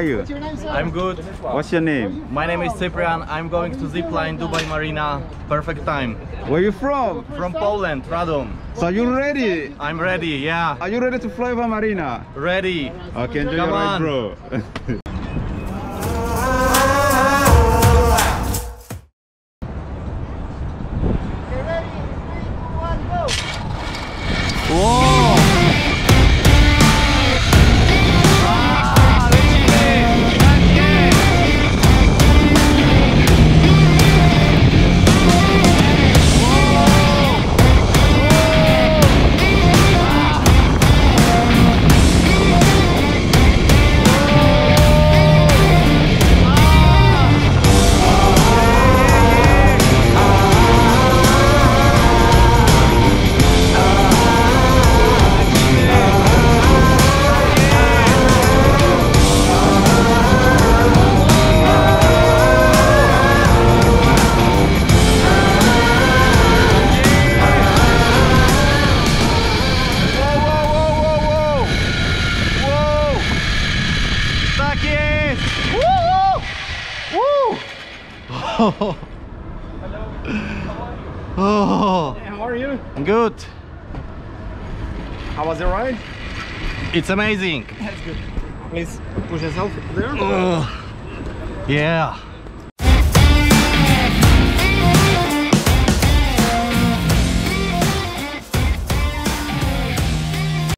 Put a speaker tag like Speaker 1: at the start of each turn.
Speaker 1: I'm good.
Speaker 2: What's your name?
Speaker 1: My name is Cyprian. I'm going to zipline Dubai Marina. Perfect time.
Speaker 2: Where are you from?
Speaker 1: From Poland, Radom.
Speaker 2: So are you ready?
Speaker 1: I'm ready, yeah.
Speaker 2: Are you ready to fly over Marina?
Speaker 1: Ready.
Speaker 2: Okay, enjoy
Speaker 1: Come
Speaker 2: your ride, bro. Whoa!
Speaker 1: Oh. Woo! Oh,
Speaker 2: How are you?
Speaker 1: good.
Speaker 2: How was the ride?
Speaker 1: It's amazing. That's good.
Speaker 2: Please push yourself there. Oh.
Speaker 1: Yeah.